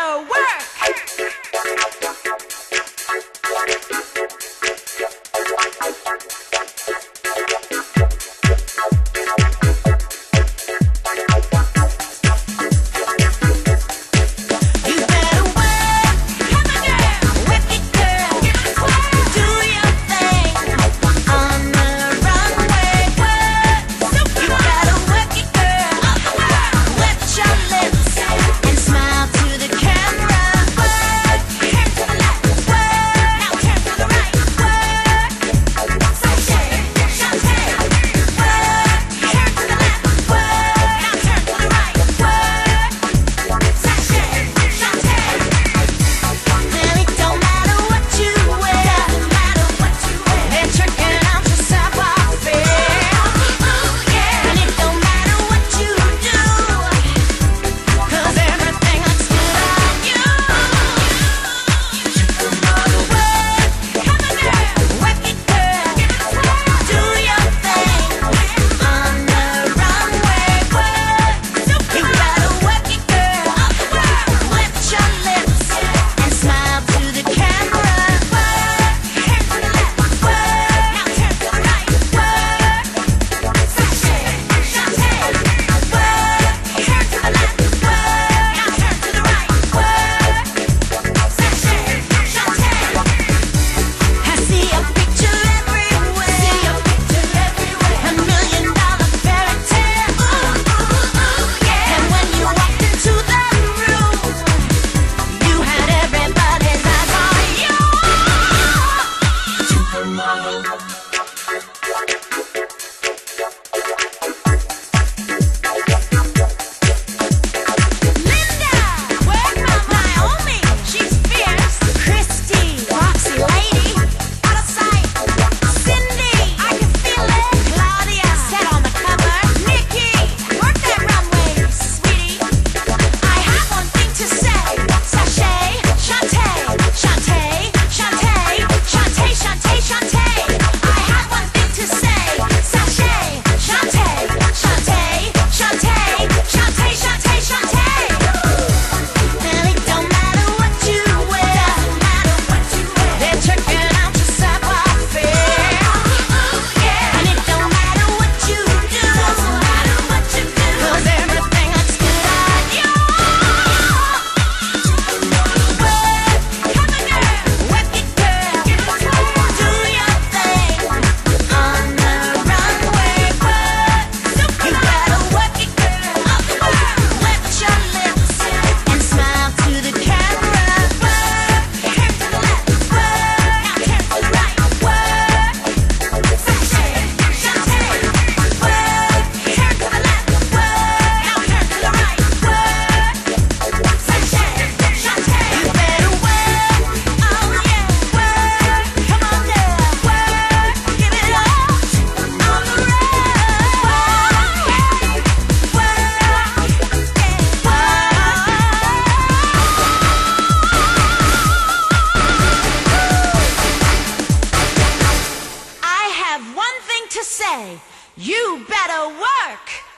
work. have one thing to say. You better work.